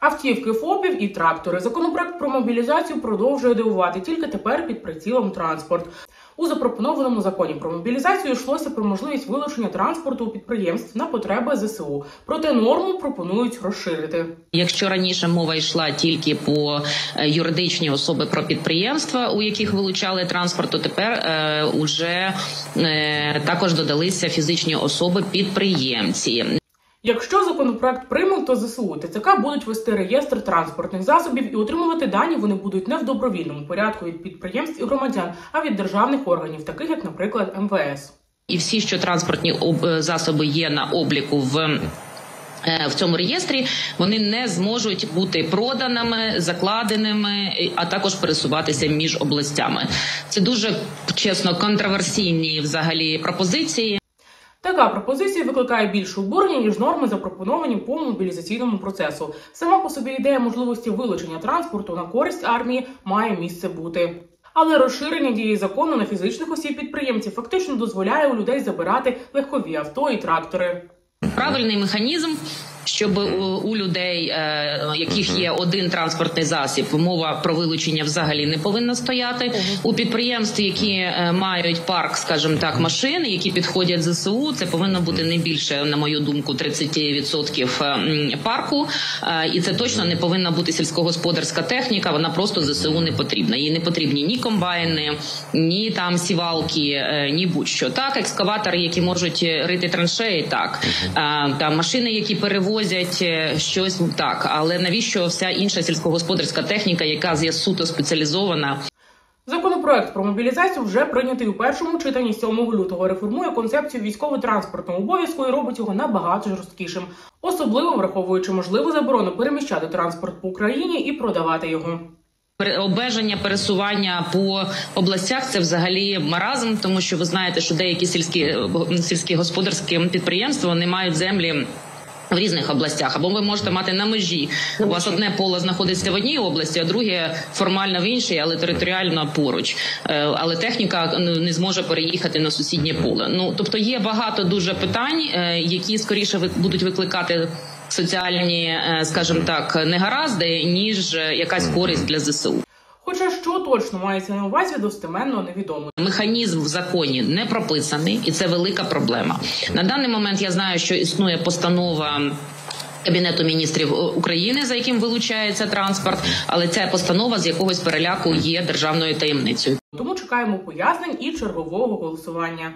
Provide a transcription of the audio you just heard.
Автівки ФОПів і трактори. Законопроект про мобілізацію продовжує дивувати тільки тепер під прицілом транспорт. У запропонованому законі про мобілізацію йшлося про можливість вилучення транспорту у підприємств на потреби ЗСУ. Проте норму пропонують розширити. Якщо раніше мова йшла тільки по е, юридичні особи про підприємства, у яких вилучали транспорт, то тепер е, уже е, також додалися фізичні особи підприємці. Якщо законопроект приймуть, то ЗСУ ТЦК будуть вести реєстр транспортних засобів і отримувати дані вони будуть не в добровільному порядку від підприємств і громадян, а від державних органів, таких як, наприклад, МВС. І всі, що транспортні засоби є на обліку в. е, В цьому реєстрі вони не зможуть бути проданими, закладеними, а також пересуватися між областями. Це дуже чесно контроверсійні взагалі пропозиції. Така пропозиція викликає більше обурення, ніж норми, запропоновані по мобілізаційному процесу. Сама по собі ідея можливості вилучення транспорту на користь армії має місце бути. Але розширення дії закону на фізичних осіб підприємців фактично дозволяє у людей забирати легкові авто і трактори. Правильний механізм, щоб у, людей, е, яких є один транспортний засіб, мова про вилучення взагалі не повинна стояти. У підприємств, які е, мають парк, скажімо так, машин, які підходять ЗСУ, це повинно бути не більше, на мою думку, 30% парку. Е, І це точно не повинна бути сільськогосподарська техніка. Вона просто ЗСУ не потрібна. Їй не потрібні ні комбайни, ні там сівалки, ні будь-що. Так, екскаватори, які можуть рити траншеї, так там машини, які перевозять е, щось так. Але навіщо вся інша сільськогосподарська техніка, яка є суто спеціалізована? Законопроект про мобілізацію вже прийнятий у першому читанні 7 лютого. Реформує концепцію військово-транспортного обов'язку і робить його набагато жорсткішим, особливо враховуючи можливу заборону переміщати транспорт по Україні і продавати його. Обмеження пересування по областях це взагалі маразм, тому що ви знаєте, що деякі сільські е, сільські господарські підприємства вони мають землі. В різних областях, або ви можете мати на межі. У вас одне поле знаходиться в одній області, а друге формально в іншій, але територіально поруч. Е, Але техніка ну, не зможе переїхати на сусіднє поле. Ну тобто є багато дуже питань, е, які скоріше будуть викликати соціальні, е, скажімо так, негаразди, ніж якась користь для ЗСУ. Точно мається на увазі, достеменно невідомо. Механізм в законі не прописаний, і це велика проблема. На даний момент я знаю, що існує постанова. Кабінету міністрів України, за яким вилучається транспорт, але ця постанова з якогось переляку є державною таємницею. Тому чекаємо пояснень і чергового голосування.